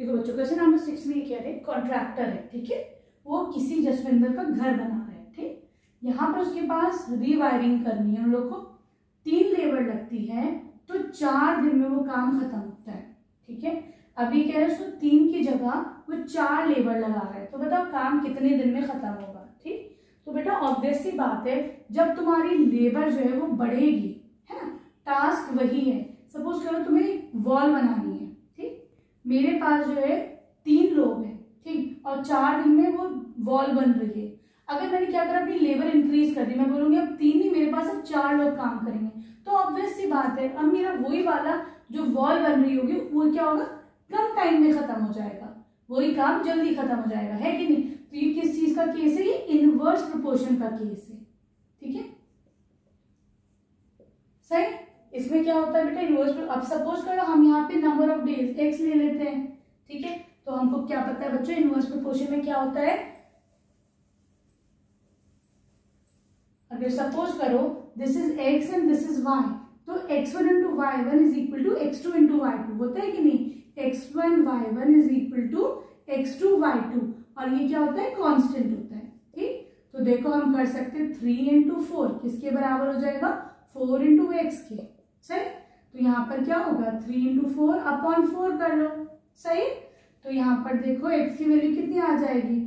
देखो बच्चों, question number six में कह रहे कॉन्ट्रैक्टर है, ठीक है? वो किसी जसविंदर का घर बना रहे है, ठीक? यहाँ पर उसके पास रीवायरिंग करनी है उन लोग को। तीन लेबर लगती है तो चार दिन में वो काम खत्म होता है, ठीक है? अभी कह रहे हैं तीन की जगह वो चार लेबर लगा रहा है। तो बताओ, काम कितने दिन में खत्म होगा, ठीक? तो बेटा ऑब्वियस सी बात है, जब तुम्हारी लेबर जो है वो बढ़ेगी, है ना? टास्क वही है। सपोज़ करो तुम्हें वॉल बनानी है मेरे पास जो है तीन लोग हैं, ठीक? और चार दिन में वो वॉल बन रही है। अगर मैंने क्या करा, अपनी लेबर इंक्रीज कर दी, मैं बोलूँगी, अब तीन ही मेरे पास अब चार लोग काम करेंगे। तो ऑब्वियस सी बात है, अब मेरा वही वाला जो वॉल बन रही होगी, वो क्या होगा? कम टाइम में खत्म हो जाएगा। वही काम जल्दी खत्म हो जाएगा, है कि नहीं? तो ये किस चीज़ का केस है? ये इनवर्स प्रोपोर्शन का केस है, ठीक है? सही? इसमें क्या होता है बेटा इनवर्स अब सपोज़ करो हम यहाँ पे नंबर ऑफ़ डेज़ एक्स ले लेते हैं, ठीक है? तो हमको क्या पता है बच्चों इनवर्स प्रोपोर्शन में क्या होता है? अगर सपोज़ करो this is X and this is Y तो X one into Y one is equal to X two into Y two होता है कि नहीं? X one Y one is equal to X two Y two और ये क्या होता है? कॉन्स्टेंट होता है, ठीक? तो देखो हम कर सकते हैं थ्री इंटू फोर किसके बराबर हो जाएगा? फोर इंटू एक्स के। सही? तो यहाँ पर क्या होगा? Three into four upon four कर लो। सही? तो यहाँ पर देखो एक्स की वैल्यू कितनी आ जाएगी?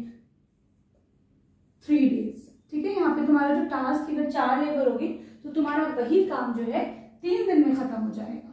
थ्री डेज़ ठीक है? यहाँ पे तुम्हारा जो टास्क अगर चार लेबर होगी तो तुम्हारा वही काम जो है तीन दिन में खत्म हो जाएगा।